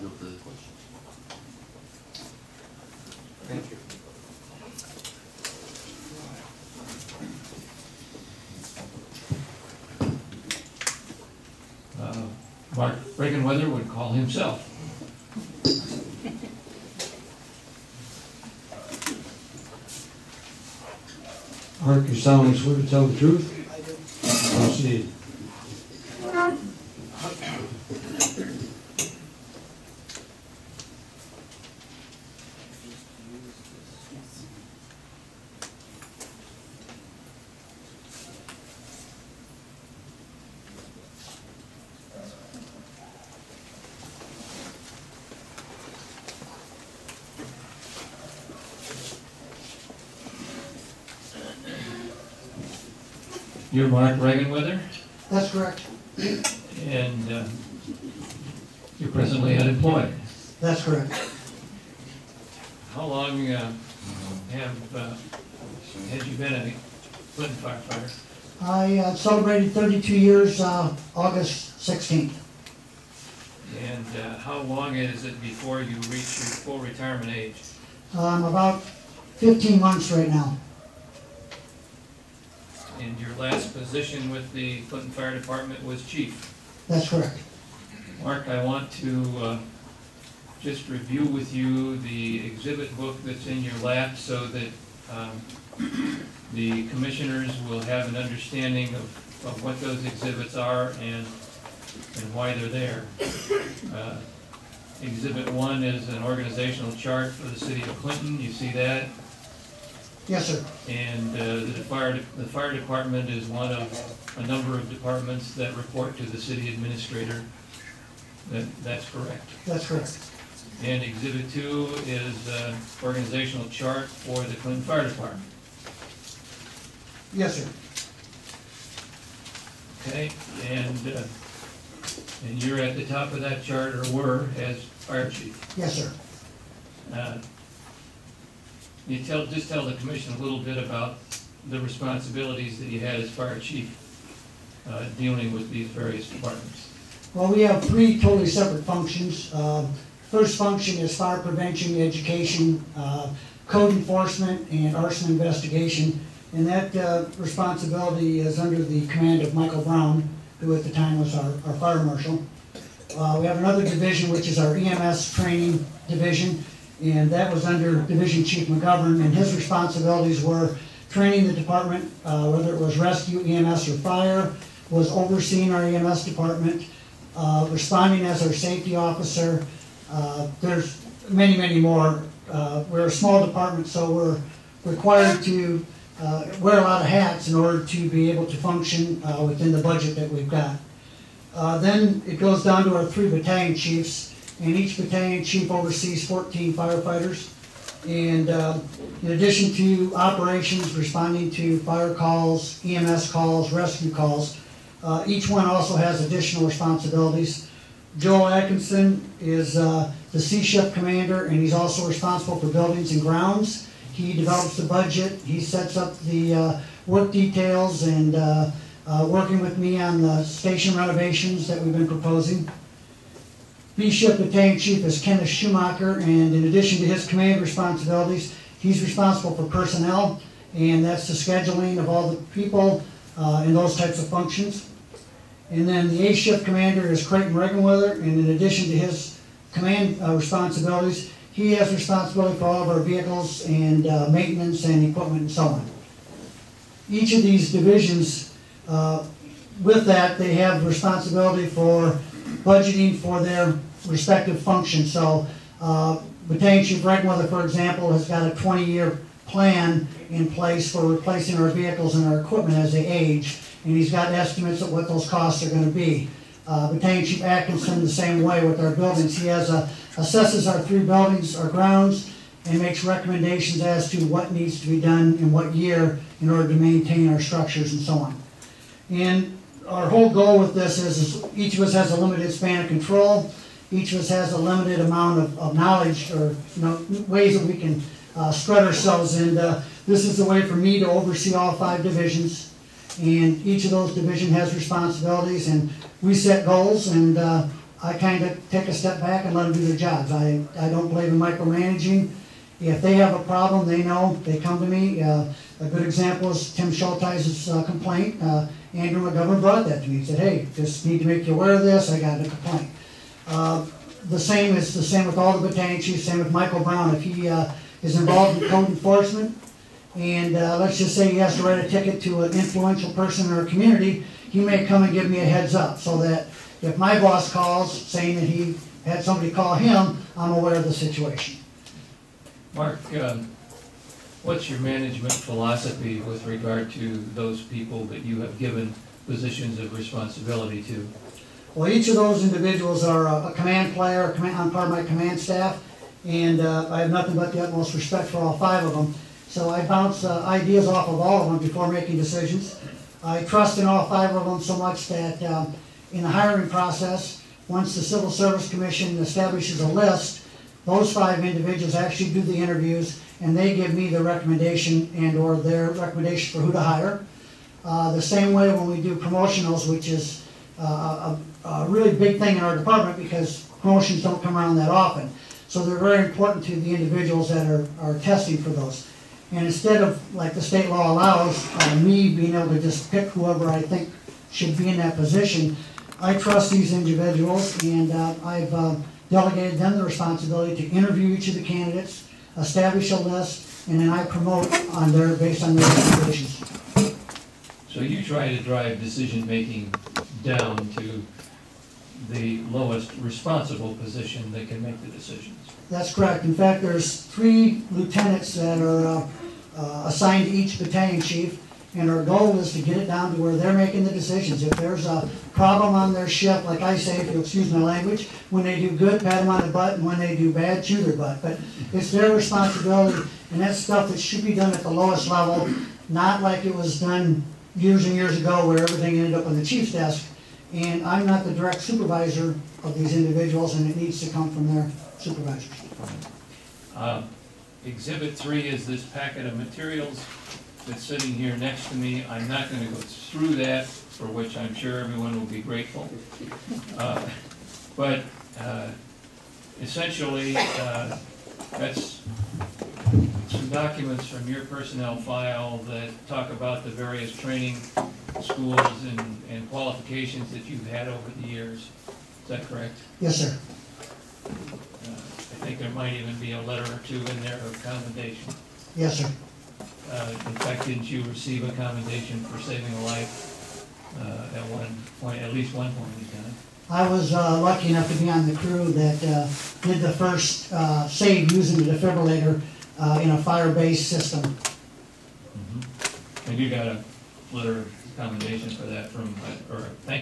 have no further questions. Thank you. Uh, Mark Regenwether would call himself. Mark, you solemnly swear to tell the truth? I do. Proceed. You're Mark Regenwether, That's correct. and uh, you're presently unemployed. That's correct. How long uh, have, uh, had you been a Clinton firefighter? I uh, celebrated 32 years, uh, August 16th. And uh, how long is it before you reach your full retirement age? Um, about 15 months right now. And your last position with the Clinton Fire Department was chief. That's correct. Mark, I want to uh, just review with you the exhibit book that's in your lap so that um, the commissioners will have an understanding of, of what those exhibits are and, and why they're there. Uh, Exhibit one is an organizational chart for the city of Clinton, you see that? Yes, sir. And uh, the fire, the fire department is one of a number of departments that report to the city administrator. That, that's correct. That's correct. And exhibit two is uh organizational chart for the Clinton Fire Department. Yes, sir. Okay, and, uh, and you're at the top of that chart, or were, as fire chief. Yes, sir. Uh, You tell, just tell the commission a little bit about the responsibilities that you had as fire chief, uh, dealing with these various departments. Well, we have three totally separate functions. Um, First function is fire prevention, education, uh, code enforcement, and arson investigation. And that uh, responsibility is under the command of Michael Brown, who at the time was our our fire marshal. Uh, We have another division, which is our EMS training division, and that was under Division Chief McGovern, and his responsibilities were training the department, uh, whether it was rescue, EMS, or fire, was overseeing our EMS department, uh, responding as our safety officer. Uh, There's many, many more. Uh, We're a small department, so we're required to uh, wear a lot of hats in order to be able to function uh, within the budget that we've got. Then it goes down to our three battalion chiefs, and each battalion chief oversees 14 firefighters. And uh, in addition to operations, responding to fire calls, EMS calls, rescue calls, uh, each one also has additional responsibilities. Joel Atkinson is uh, the C shift commander, and he's also responsible for buildings and grounds. He develops the budget, he sets up the uh, work details, and uh, uh, working with me on the station renovations that we've been proposing. B shift battalion chief is Kenneth Schumacher, and in addition to his command responsibilities, he's responsible for personnel, and that's the scheduling of all the people uh, and those types of functions. And then the A shift commander is Creighton Regenwether, and in addition to his command uh, responsibilities, he has responsibility for all of our vehicles and uh, maintenance and equipment and so on. Each of these divisions, uh, with that, they have responsibility for budgeting for their respective functions. So uh, Battalion Chief Regenwether, for example, has got a 20-year plan in place for replacing our vehicles and our equipment as they age, and he's got estimates of what those costs are going to be. Uh, Battalion Chief Atkinson, the same way with our buildings. He has a, assesses our three buildings, our grounds, and makes recommendations as to what needs to be done in what year in order to maintain our structures and so on. And our whole goal with this is, is each of us has a limited span of control. Each of us has a limited amount of, of knowledge or, you know, ways that we can uh, spread ourselves. And uh, this is the way for me to oversee all five divisions. And each of those division has responsibilities and we set goals and uh, I kind of take a step back and let them do their jobs. I, I don't believe in micromanaging. If they have a problem, they know, they come to me. Uh, A good example is Tim Schulteis's uh, complaint. Uh, Andrew McGovern brought that to me. He said, hey, just need to make you aware of this, I got a complaint. Uh, The same is, the same with all the battalion chiefs, same with Michael Brown. If he uh, is involved in code enforcement, and uh, let's just say he has to write a ticket to an influential person in our community, he may come and give me a heads up, so that if my boss calls saying that he had somebody call him, I'm aware of the situation. Mark, um, what's your management philosophy with regard to those people that you have given positions of responsibility to? Well, each of those individuals are a a command player, a command- I'm part of my command staff, and uh, I have nothing but the utmost respect for all five of them. So I bounce uh, ideas off of all of them before making decisions. I trust in all five of them so much that um, in the hiring process, once the Civil Service Commission establishes a list, those five individuals actually do the interviews, and they give me the recommendation and/or their recommendation for who to hire. Uh, The same way when we do promotionals, which is a, a really big thing in our department because promotions don't come around that often. So they're very important to the individuals that are, are testing for those. And instead of, like the state law allows, uh, me being able to just pick whoever I think should be in that position, I trust these individuals and uh, I've uh, delegated them the responsibility to interview each of the candidates, establish a list, and then I promote on their, based on their recommendations. So you try to drive decision-making down to the lowest responsible position that can make the decisions. That's correct. In fact, there's three lieutenants that are uh, uh, assigned to each battalion chief, and our goal is to get it down to where they're making the decisions. If there's a problem on their ship, like I say, if you'll excuse my language, when they do good, pat them on the butt, and when they do bad, chew their butt. But it's their responsibility, and that's stuff that should be done at the lowest level, not like it was done years and years ago where everything ended up on the chief's desk. And I'm not the direct supervisor of these individuals, and it needs to come from their supervisors. Uh, Exhibit three is this packet of materials that's sitting here next to me. I'm not gonna go through that, for which I'm sure everyone will be grateful. Uh, But uh, essentially, uh, that's some documents from your personnel file that talk about the various training schools and and qualifications that you've had over the years. Is that correct? Yes, sir. Uh, I think there might even be a letter or two in there of commendation. Yes, sir. Uh, In fact, didn't you receive a commendation for saving a life uh, at one point, at least one point in time? I was uh, lucky enough to be on the crew that uh, did the first uh, save using the defibrillator uh, in a fire-based system. And you got a letter of commendation for that from, or thank